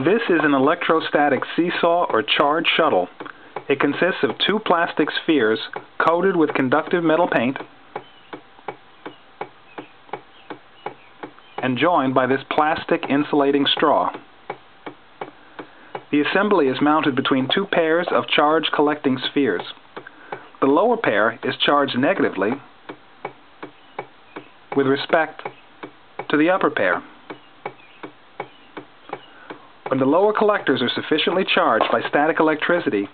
This is an electrostatic seesaw or charge shuttle. It consists of two plastic spheres coated with conductive metal paint and joined by this plastic insulating straw. The assembly is mounted between two pairs of charge collecting spheres. The lower pair is charged negatively with respect to the upper pair. When the lower collectors are sufficiently charged by static electricity,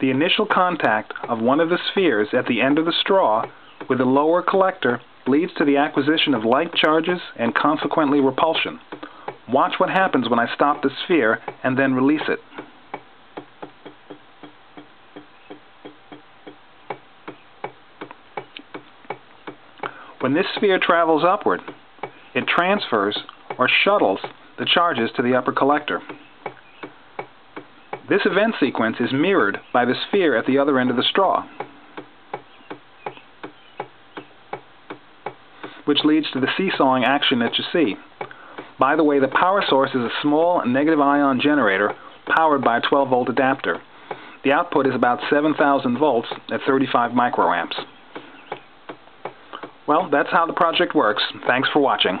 the initial contact of one of the spheres at the end of the straw with the lower collector leads to the acquisition of like charges and consequently repulsion. Watch what happens when I stop the sphere and then release it. When this sphere travels upward, it transfers or shuttles the charges to the upper collector. This event sequence is mirrored by the sphere at the other end of the straw, which leads to the seesawing action that you see. By the way, the power source is a small negative ion generator powered by a 12 volt adapter. The output is about 7,000 volts at 35 microamps. Well, that's how the project works. Thanks for watching.